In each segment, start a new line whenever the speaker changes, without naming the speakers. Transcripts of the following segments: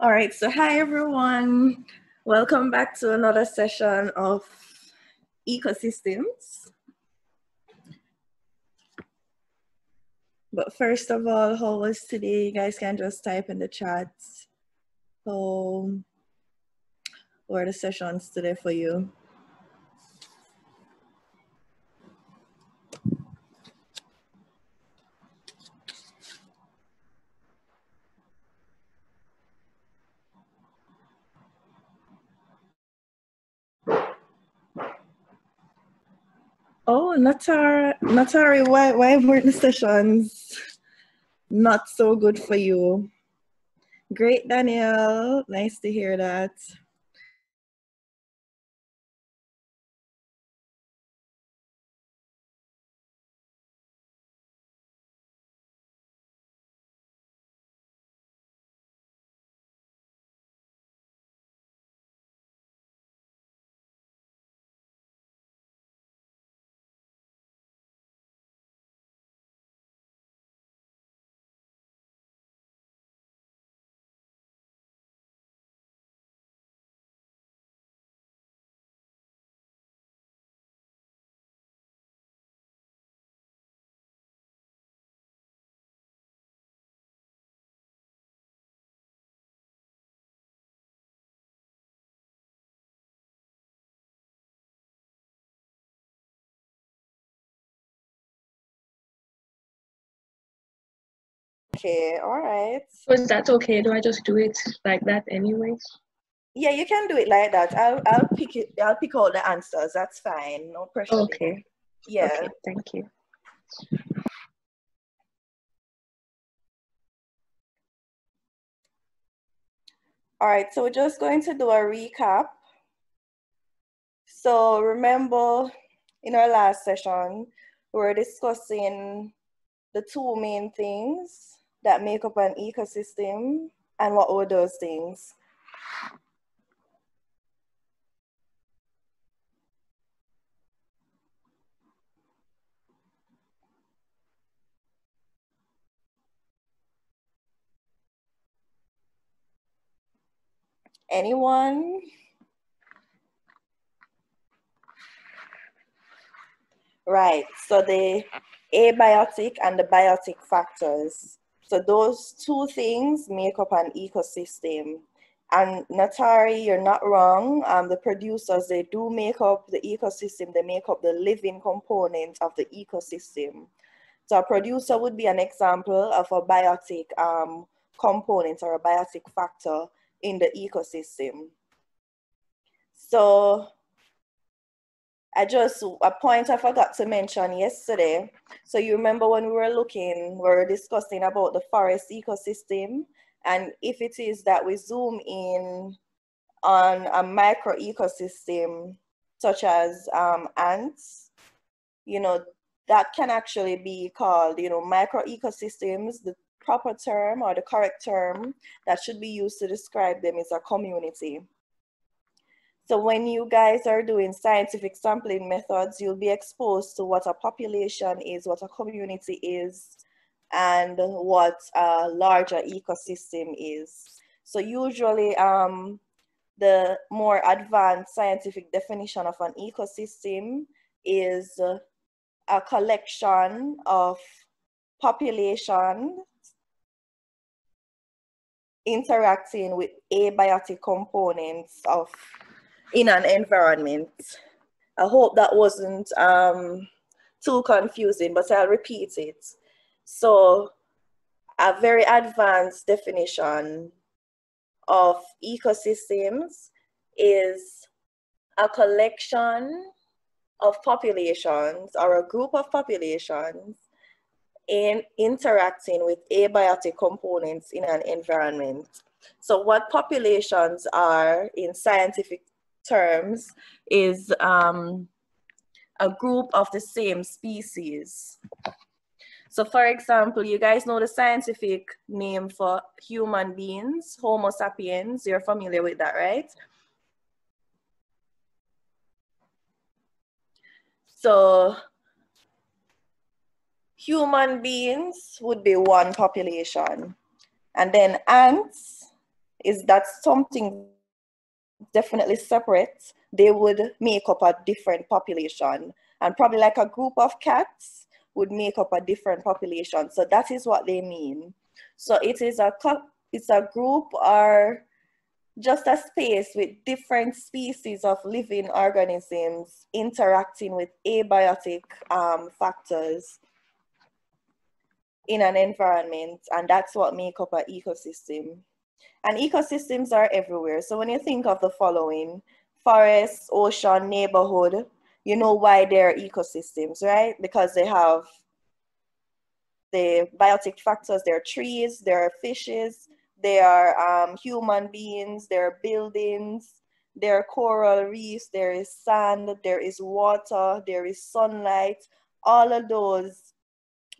All right, so hi everyone. Welcome back to another session of ecosystems. But first of all, how was today? You guys can just type in the chat. How were the sessions today for you? Oh, Natara, Natari, why, why weren't the sessions not so good for you? Great, Danielle. Nice to hear that. Okay, all right.
Is that okay? Do I just do it like that anyways?
Yeah, you can do it like that. I'll I'll pick it. I'll pick out the answers. That's fine. No pressure.
Okay.
Yeah.
Okay, thank you.
All right. So we're just going to do a recap. So remember, in our last session, we were discussing the two main things that make up an ecosystem and what are those things. Anyone? Right, so the abiotic and the biotic factors. So those two things make up an ecosystem. And Natari, you're not wrong. Um, the producers, they do make up the ecosystem. They make up the living component of the ecosystem. So a producer would be an example of a biotic um, component or a biotic factor in the ecosystem. So I just, a point I forgot to mention yesterday. So you remember when we were looking, we were discussing about the forest ecosystem. And if it is that we zoom in on a micro ecosystem, such as um, ants, you know, that can actually be called, you know, micro ecosystems. The proper term or the correct term that should be used to describe them is a community. So when you guys are doing scientific sampling methods, you'll be exposed to what a population is, what a community is, and what a larger ecosystem is. So usually um, the more advanced scientific definition of an ecosystem is a collection of population interacting with abiotic components of in an environment. I hope that wasn't um, too confusing, but I'll repeat it. So a very advanced definition of ecosystems is a collection of populations or a group of populations in interacting with abiotic components in an environment. So what populations are in scientific terms is um, a group of the same species. So for example, you guys know the scientific name for human beings, Homo sapiens, you're familiar with that, right? So human beings would be one population. And then ants is that something definitely separate, they would make up a different population. And probably like a group of cats would make up a different population. So that is what they mean. So it is a it's a group or just a space with different species of living organisms interacting with abiotic um, factors in an environment and that's what make up an ecosystem and ecosystems are everywhere. So when you think of the following forest ocean neighborhood you know why they're ecosystems right? Because they have the biotic factors. There are trees there are fishes there are um, human beings, there are buildings, there are coral reefs, there is sand, there is water, there is sunlight. All of those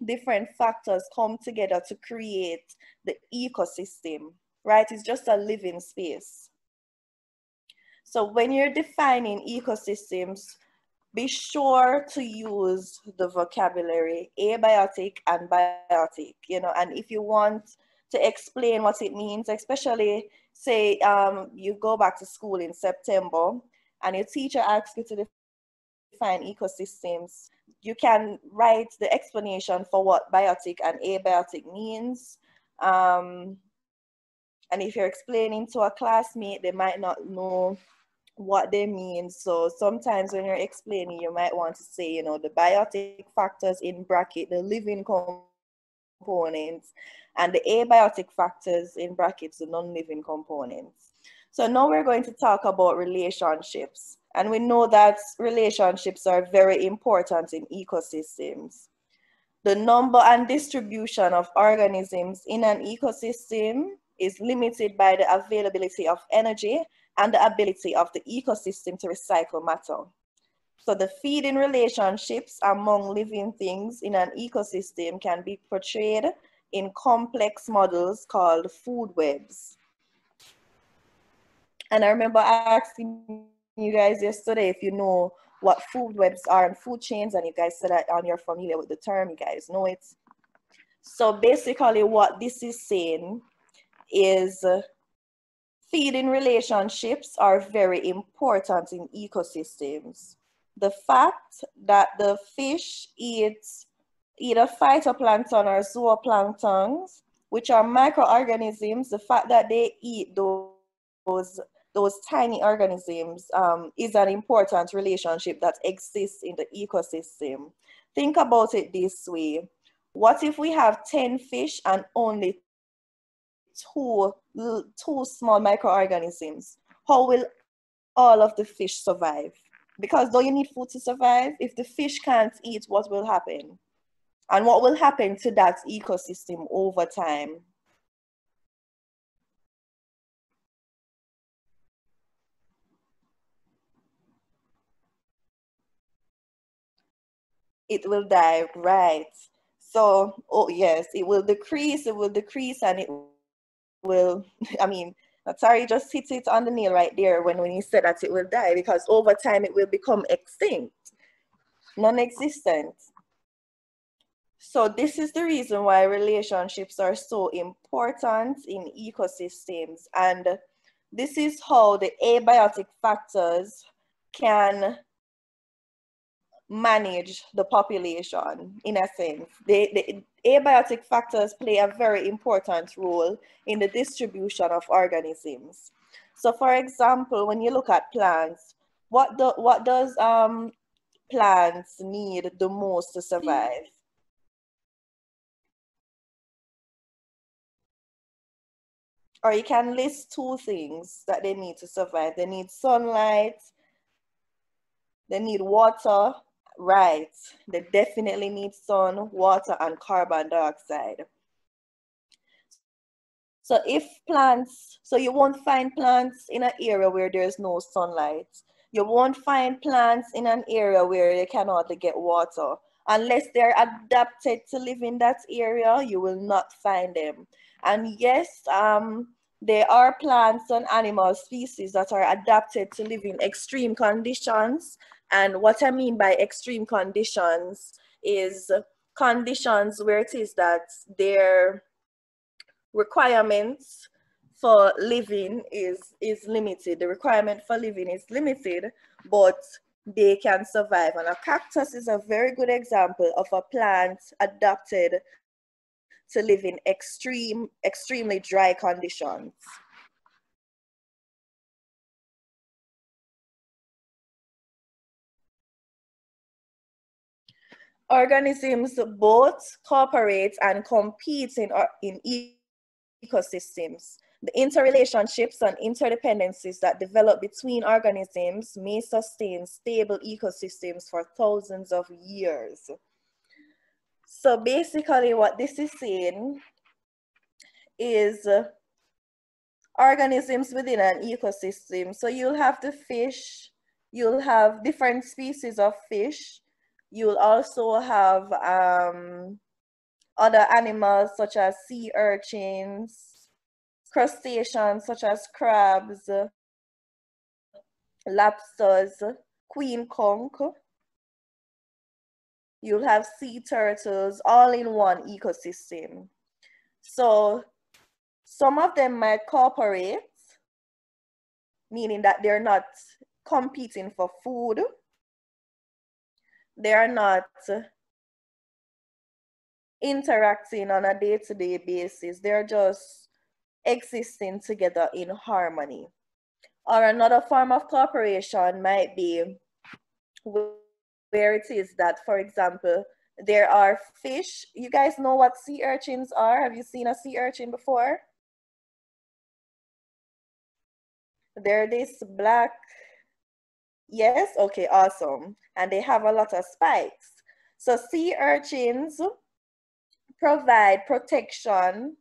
different factors come together to create the ecosystem, right? It's just a living space. So when you're defining ecosystems, be sure to use the vocabulary abiotic and biotic, you know, and if you want to explain what it means, especially say um, you go back to school in September and your teacher asks you to define ecosystems. You can write the explanation for what biotic and abiotic means. Um, and if you're explaining to a classmate, they might not know what they mean. So sometimes when you're explaining, you might want to say, you know, the biotic factors in bracket, the living components, and the abiotic factors in brackets, the non-living components. So now we're going to talk about relationships. And we know that relationships are very important in ecosystems. The number and distribution of organisms in an ecosystem is limited by the availability of energy and the ability of the ecosystem to recycle matter. So the feeding relationships among living things in an ecosystem can be portrayed in complex models called food webs. And I remember asking you guys yesterday if you know what food webs are and food chains, and you guys said that um, you're familiar with the term, you guys know it. So basically what this is saying is feeding relationships are very important in ecosystems. The fact that the fish eats either phytoplankton or zooplanktons, which are microorganisms, the fact that they eat those, those, those tiny organisms um, is an important relationship that exists in the ecosystem. Think about it this way. What if we have 10 fish and only two, two small microorganisms? How will all of the fish survive? Because though you need food to survive, if the fish can't eat, what will happen? and what will happen to that ecosystem over time. It will die, right? So, oh yes, it will decrease, it will decrease, and it will, I mean, sorry, just hit it on the nail right there when, when you said that it will die, because over time it will become extinct, non-existent. So this is the reason why relationships are so important in ecosystems. And this is how the abiotic factors can manage the population in a sense. The, the abiotic factors play a very important role in the distribution of organisms. So for example, when you look at plants, what, do, what does um, plants need the most to survive? or you can list two things that they need to survive. They need sunlight, they need water, right. They definitely need sun, water, and carbon dioxide. So if plants, so you won't find plants in an area where there's no sunlight. You won't find plants in an area where they cannot get water. Unless they're adapted to live in that area, you will not find them. And yes, um, there are plants and animal species that are adapted to live in extreme conditions. And what I mean by extreme conditions is conditions where it is that their requirements for living is is limited. The requirement for living is limited, but they can survive. And a cactus is a very good example of a plant adapted to live in extreme, extremely dry conditions. Organisms both cooperate and compete in, in ecosystems. The interrelationships and interdependencies that develop between organisms may sustain stable ecosystems for thousands of years. So basically what this is saying is uh, organisms within an ecosystem. So you'll have the fish, you'll have different species of fish, you'll also have um, other animals such as sea urchins, crustaceans such as crabs, lobsters, queen conch. You'll have sea turtles all in one ecosystem. So some of them might cooperate, meaning that they're not competing for food. They are not interacting on a day-to-day basis. They're just existing together in harmony. Or another form of cooperation might be where it is that, for example, there are fish. You guys know what sea urchins are? Have you seen a sea urchin before? They're this black, yes, okay, awesome. And they have a lot of spikes. So sea urchins provide protection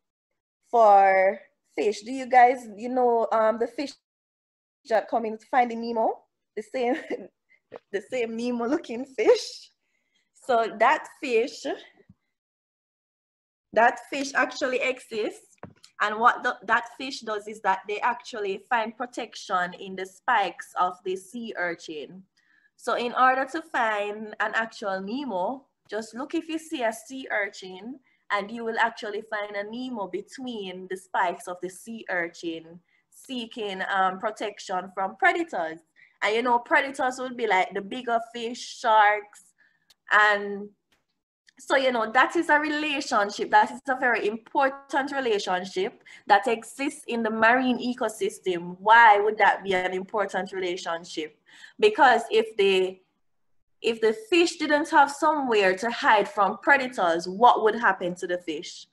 for fish. Do you guys, you know, um, the fish that come in Finding Nemo, the same, the same Nemo looking fish. So that fish, that fish actually exists. And what the, that fish does is that they actually find protection in the spikes of the sea urchin. So in order to find an actual Nemo, just look if you see a sea urchin and you will actually find a Nemo between the spikes of the sea urchin seeking um, protection from predators. And you know, predators would be like the bigger fish, sharks, and so you know that is a relationship that is a very important relationship that exists in the marine ecosystem why would that be an important relationship because if the if the fish didn't have somewhere to hide from predators, what would happen to the fish?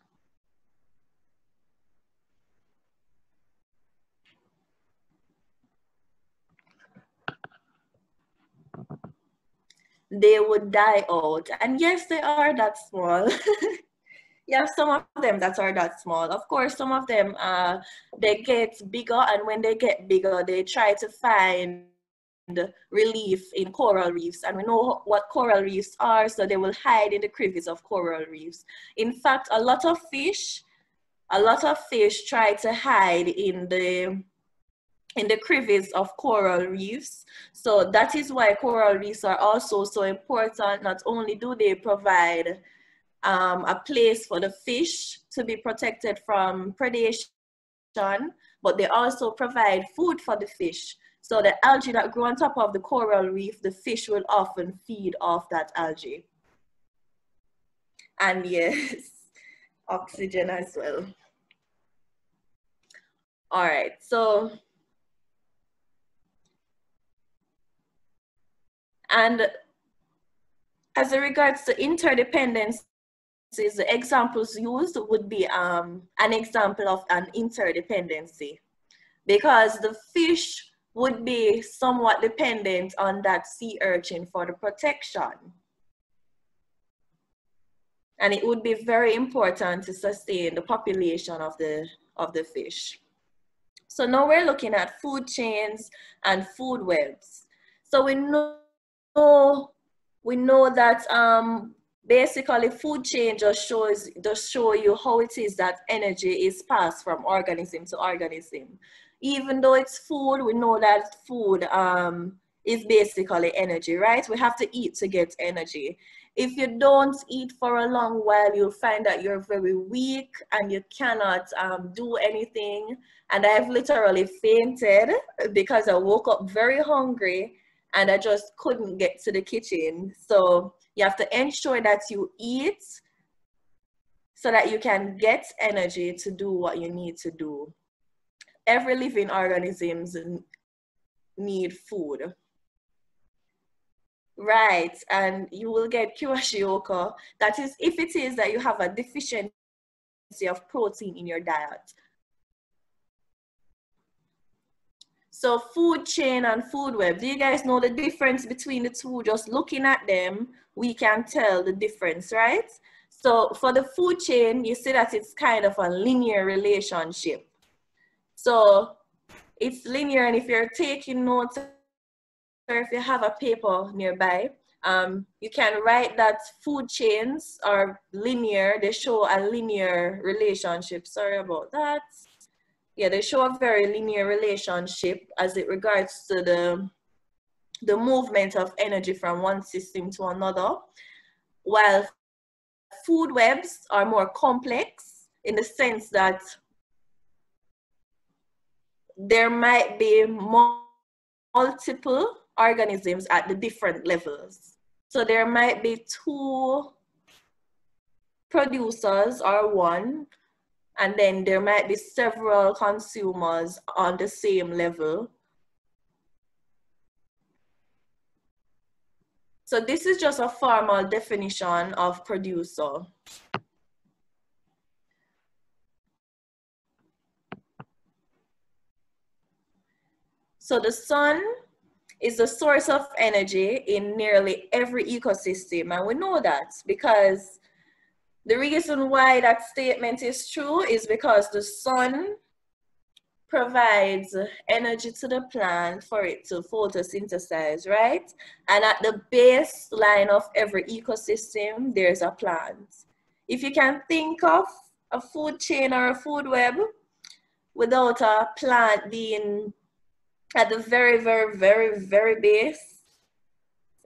They would die out. And yes, they are that small. you have some of them that are that small. Of course, some of them, uh, they get bigger, and when they get bigger, they try to find relief in coral reefs and we know what coral reefs are so they will hide in the crevices of coral reefs in fact a lot of fish a lot of fish try to hide in the in the crevice of coral reefs so that is why coral reefs are also so important not only do they provide um, a place for the fish to be protected from predation but they also provide food for the fish so the algae that grow on top of the coral reef, the fish will often feed off that algae. And yes, oxygen as well. All right, so and as regards to interdependence, the examples used would be um, an example of an interdependency because the fish would be somewhat dependent on that sea urchin for the protection. And it would be very important to sustain the population of the, of the fish. So now we're looking at food chains and food webs. So we know, we know that um, basically food chain just shows just show you how it is that energy is passed from organism to organism even though it's food, we know that food um, is basically energy, right? We have to eat to get energy. if you don't eat for a long while, you'll find that you're very weak and you cannot um, do anything. And I've literally fainted because I woke up very hungry and I just couldn't get to the kitchen. So you have to ensure that you eat so that you can get energy to do what you need to do. Every living organisms need food. Right, and you will get kwashiorkor. That is, if it is that you have a deficiency of protein in your diet. So food chain and food web, do you guys know the difference between the two? Just looking at them, we can tell the difference, right? So for the food chain, you see that it's kind of a linear relationship. So it's linear, and if you're taking notes or if you have a paper nearby, um, you can write that food chains are linear. They show a linear relationship. Sorry about that. Yeah, they show a very linear relationship as it regards to the, the movement of energy from one system to another. While food webs are more complex in the sense that there might be multiple organisms at the different levels. So there might be two producers or one, and then there might be several consumers on the same level. So this is just a formal definition of producer. So the sun is the source of energy in nearly every ecosystem. And we know that because the reason why that statement is true is because the sun provides energy to the plant for it to photosynthesize, right? And at the baseline of every ecosystem, there's a plant. If you can think of a food chain or a food web without a plant being at the very, very, very, very base,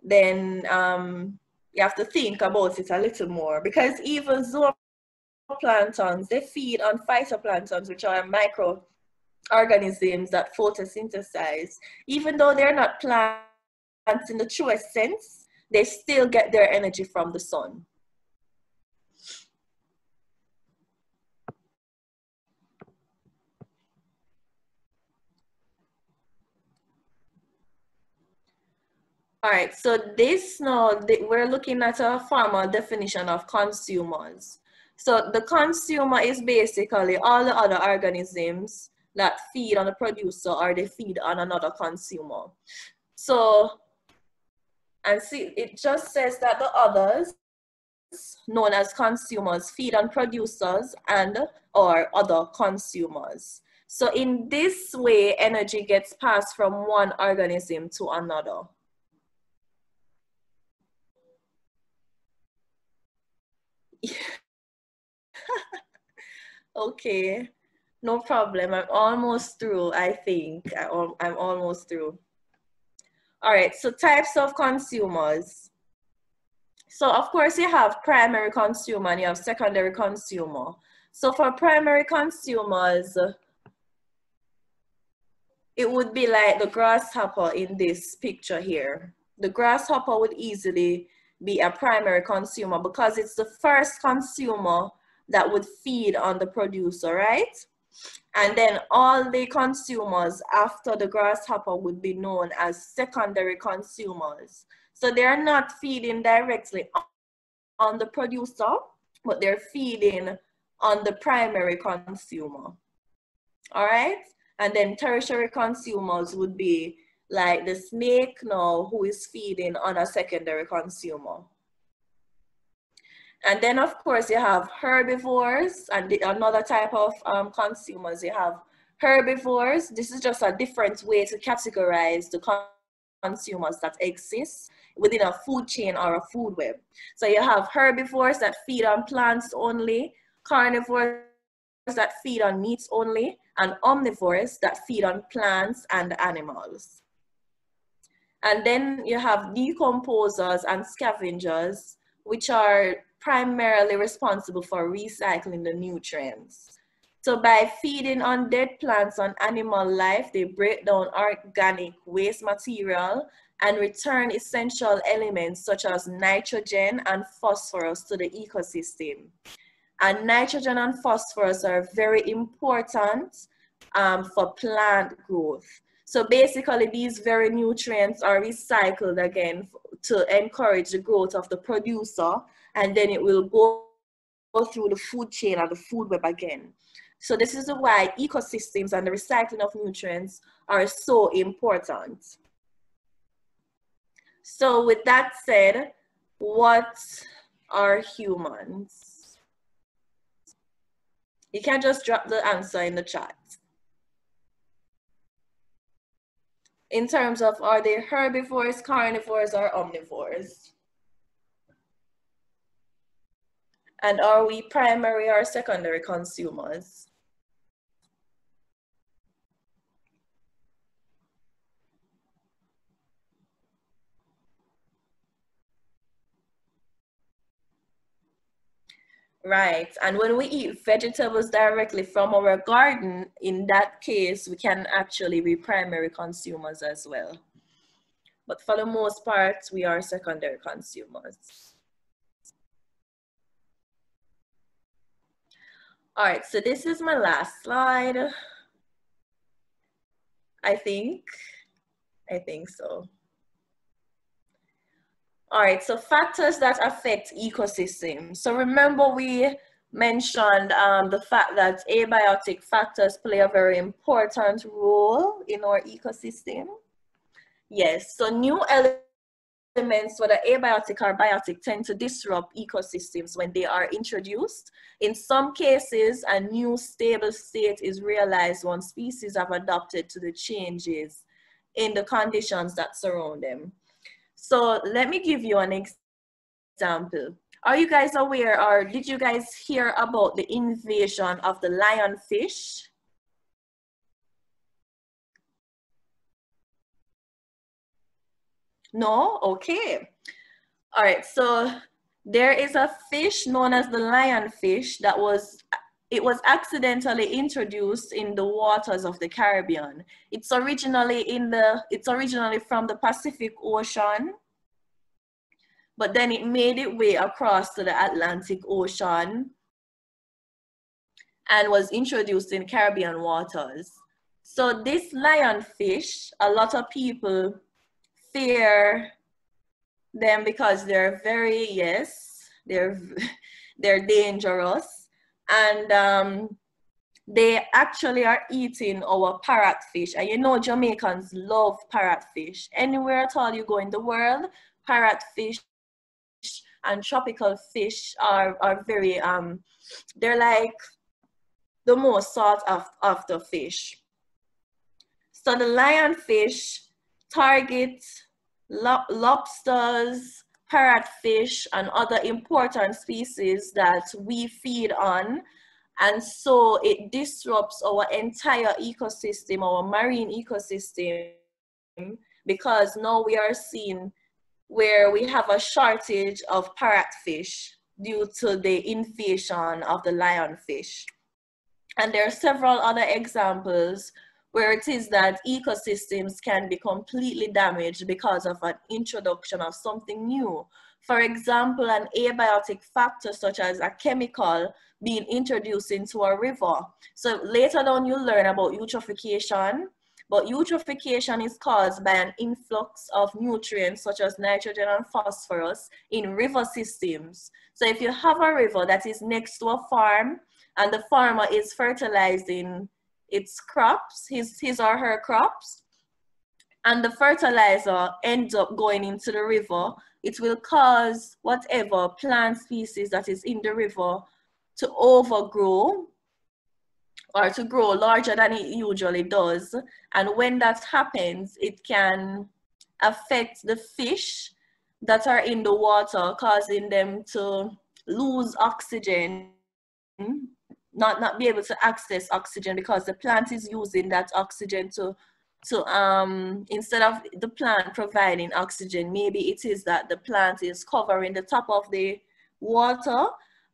then um, you have to think about it a little more because even zooplanktons, they feed on phytoplanktons, which are microorganisms that photosynthesize. Even though they're not plants in the truest sense, they still get their energy from the sun. All right, so this now, we're looking at a formal definition of consumers. So the consumer is basically all the other organisms that feed on the producer or they feed on another consumer. So, and see, it just says that the others, known as consumers, feed on producers and or other consumers. So in this way, energy gets passed from one organism to another. okay, no problem. I'm almost through, I think. I'm almost through. All right, so types of consumers. So of course you have primary consumer and you have secondary consumer. So for primary consumers, it would be like the grasshopper in this picture here. The grasshopper would easily be a primary consumer because it's the first consumer that would feed on the producer, right? And then all the consumers after the grasshopper would be known as secondary consumers. So they're not feeding directly on the producer, but they're feeding on the primary consumer. All right? And then tertiary consumers would be like the snake now who is feeding on a secondary consumer. And then of course you have herbivores and the, another type of um, consumers. You have herbivores. This is just a different way to categorize the consumers that exist within a food chain or a food web. So you have herbivores that feed on plants only, carnivores that feed on meats only, and omnivores that feed on plants and animals. And then you have decomposers and scavengers, which are primarily responsible for recycling the nutrients. So by feeding on dead plants and animal life, they break down organic waste material and return essential elements such as nitrogen and phosphorus to the ecosystem. And nitrogen and phosphorus are very important um, for plant growth. So basically these very nutrients are recycled again to encourage the growth of the producer and then it will go, through the food chain or the food web again. So this is why ecosystems and the recycling of nutrients are so important. So with that said, what are humans? You can just drop the answer in the chat. In terms of are they herbivores, carnivores, or omnivores? And are we primary or secondary consumers? Right. And when we eat vegetables directly from our garden, in that case, we can actually be primary consumers as well. But for the most part, we are secondary consumers. All right, so this is my last slide. I think, I think so. All right, so factors that affect ecosystems. So remember we mentioned um, the fact that abiotic factors play a very important role in our ecosystem. Yes, so new elements, whether abiotic or biotic, tend to disrupt ecosystems when they are introduced. In some cases, a new stable state is realized once species have adapted to the changes in the conditions that surround them. So let me give you an example. Are you guys aware or did you guys hear about the invasion of the lionfish? No? Okay. All right, so there is a fish known as the lionfish that was it was accidentally introduced in the waters of the Caribbean. It's originally in the, it's originally from the Pacific Ocean, but then it made its way across to the Atlantic Ocean and was introduced in Caribbean waters. So this lionfish, a lot of people fear them because they're very, yes, they're, they're dangerous and um, they actually are eating our parrotfish. And you know Jamaicans love parrotfish. Anywhere at all you go in the world, parrotfish and tropical fish are, are very, um, they're like the most sought after fish. So the lionfish target lo lobsters, parrotfish and other important species that we feed on. And so it disrupts our entire ecosystem, our marine ecosystem, because now we are seeing where we have a shortage of parrotfish due to the invasion of the lionfish. And there are several other examples where it is that ecosystems can be completely damaged because of an introduction of something new. For example, an abiotic factor such as a chemical being introduced into a river. So later on you'll learn about eutrophication, but eutrophication is caused by an influx of nutrients such as nitrogen and phosphorus in river systems. So if you have a river that is next to a farm and the farmer is fertilizing its crops, his, his or her crops, and the fertilizer ends up going into the river, it will cause whatever plant species that is in the river to overgrow or to grow larger than it usually does. And when that happens, it can affect the fish that are in the water, causing them to lose oxygen not, not be able to access oxygen because the plant is using that oxygen to to um instead of the plant providing oxygen maybe it is that the plant is covering the top of the water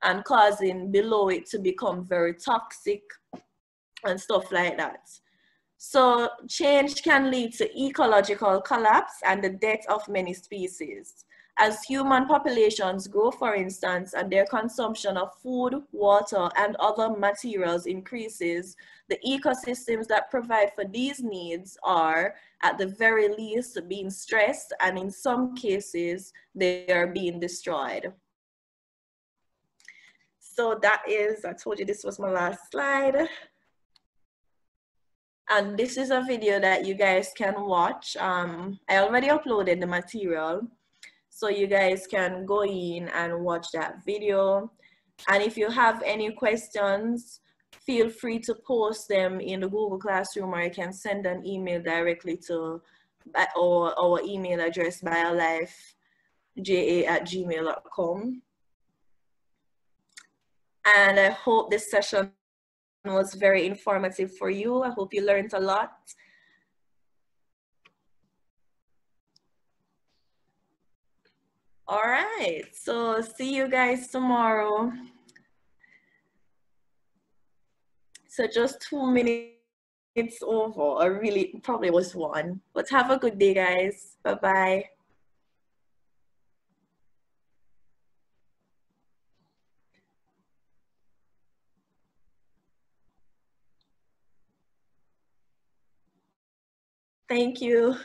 and causing below it to become very toxic and stuff like that. So change can lead to ecological collapse and the death of many species as human populations grow, for instance, and their consumption of food, water, and other materials increases, the ecosystems that provide for these needs are, at the very least, being stressed, and in some cases, they are being destroyed. So that is, I told you this was my last slide. And this is a video that you guys can watch. Um, I already uploaded the material. So you guys can go in and watch that video. And if you have any questions, feel free to post them in the Google Classroom or you can send an email directly to uh, our, our email address biolifeja at gmail.com. And I hope this session was very informative for you. I hope you learned a lot. All right, so see you guys tomorrow. So just two minutes over, or really probably was one. But have a good day, guys. Bye-bye. Thank you.